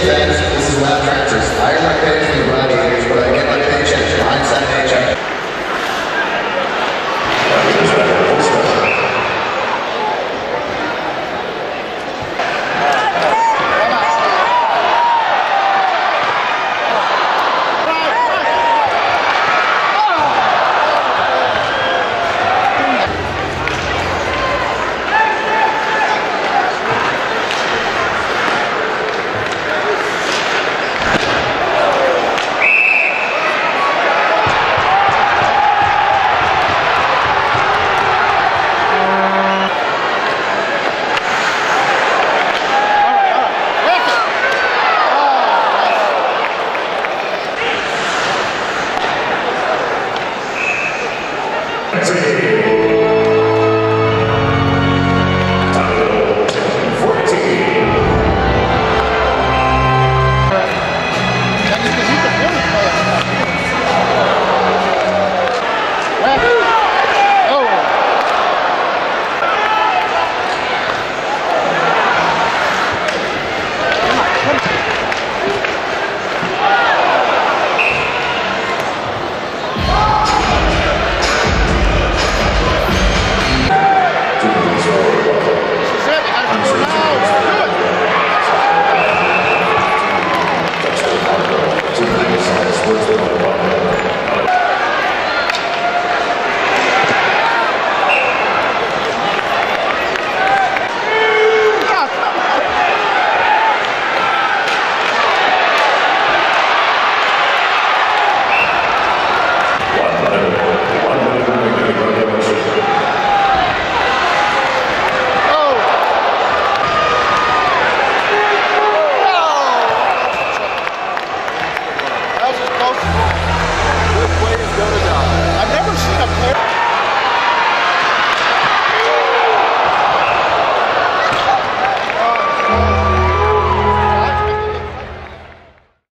Amen. Liberty!